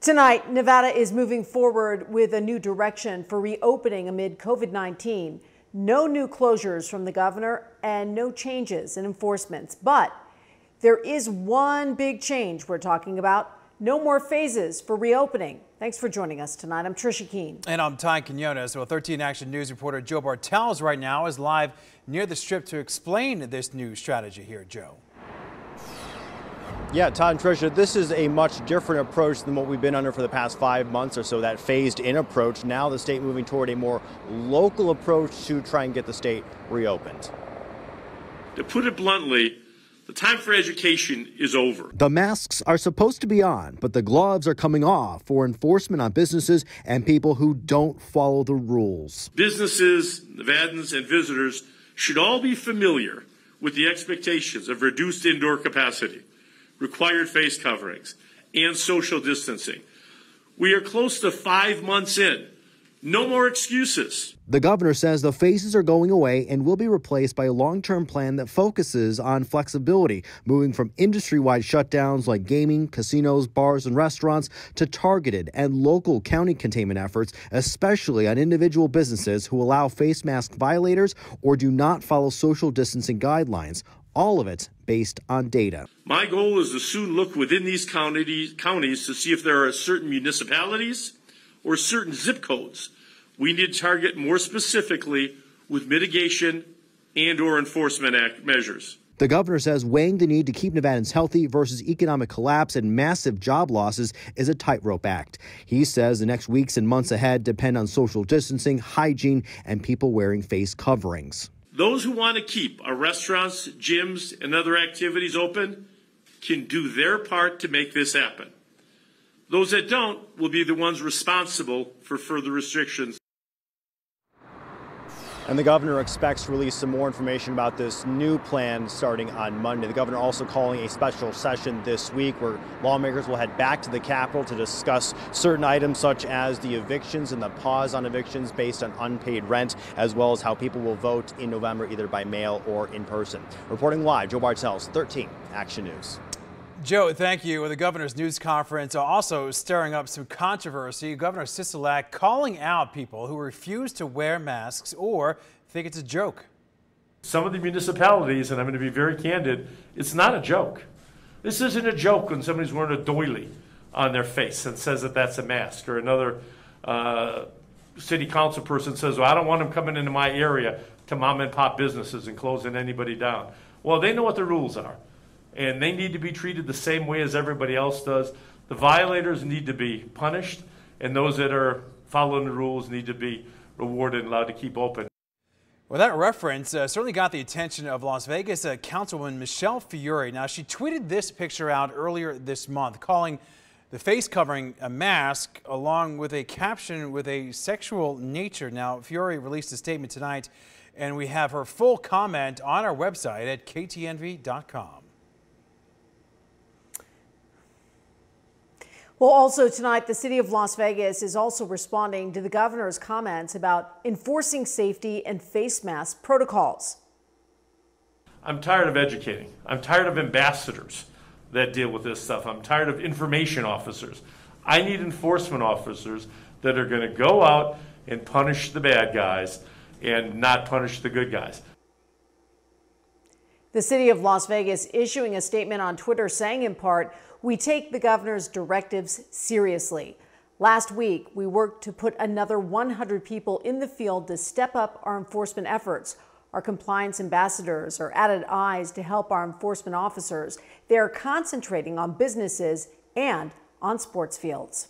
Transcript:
Tonight, Nevada is moving forward with a new direction for reopening amid COVID 19. No new closures from the governor and no changes in enforcements. But there is one big change we're talking about no more phases for reopening. Thanks for joining us tonight. I'm Tricia Kean. And I'm Ty Quinones. Well, 13 Action News reporter Joe Bartels right now is live near the strip to explain this new strategy here, Joe. Yeah, Todd and Tricia, this is a much different approach than what we've been under for the past five months or so, that phased in approach. Now the state moving toward a more local approach to try and get the state reopened. To put it bluntly, the time for education is over. The masks are supposed to be on, but the gloves are coming off for enforcement on businesses and people who don't follow the rules. Businesses, Nevadans, and visitors should all be familiar with the expectations of reduced indoor capacity required face coverings, and social distancing. We are close to five months in. No more excuses. The governor says the phases are going away and will be replaced by a long term plan that focuses on flexibility, moving from industry wide shutdowns like gaming, casinos, bars, and restaurants to targeted and local county containment efforts, especially on individual businesses who allow face mask violators or do not follow social distancing guidelines all of it based on data. My goal is to soon look within these counties, counties to see if there are certain municipalities or certain zip codes we need to target more specifically with mitigation and or enforcement act measures. The governor says weighing the need to keep Nevadans healthy versus economic collapse and massive job losses is a tightrope act. He says the next weeks and months ahead depend on social distancing, hygiene, and people wearing face coverings. Those who want to keep our restaurants, gyms, and other activities open can do their part to make this happen. Those that don't will be the ones responsible for further restrictions and the governor expects to release some more information about this new plan starting on Monday. The governor also calling a special session this week where lawmakers will head back to the Capitol to discuss certain items such as the evictions and the pause on evictions based on unpaid rent, as well as how people will vote in November either by mail or in person. Reporting live, Joe Bartels, 13 Action News. Joe, thank you. The governor's news conference also stirring up some controversy. Governor Sisolak calling out people who refuse to wear masks or think it's a joke. Some of the municipalities, and I'm going to be very candid, it's not a joke. This isn't a joke when somebody's wearing a doily on their face and says that that's a mask, or another uh, city council person says, well, I don't want them coming into my area to mom and pop businesses and closing anybody down. Well, they know what the rules are and they need to be treated the same way as everybody else does. The violators need to be punished, and those that are following the rules need to be rewarded and allowed to keep open. Well, that reference uh, certainly got the attention of Las Vegas uh, Councilwoman Michele Fiore. Now, she tweeted this picture out earlier this month, calling the face covering a mask, along with a caption with a sexual nature. Now, Fiore released a statement tonight, and we have her full comment on our website at ktnv.com. Well, also tonight, the city of Las Vegas is also responding to the governor's comments about enforcing safety and face mask protocols. I'm tired of educating. I'm tired of ambassadors that deal with this stuff. I'm tired of information officers. I need enforcement officers that are going to go out and punish the bad guys and not punish the good guys. The city of Las Vegas issuing a statement on Twitter saying, in part, we take the governor's directives seriously. Last week, we worked to put another 100 people in the field to step up our enforcement efforts. Our compliance ambassadors are added eyes to help our enforcement officers. They are concentrating on businesses and on sports fields.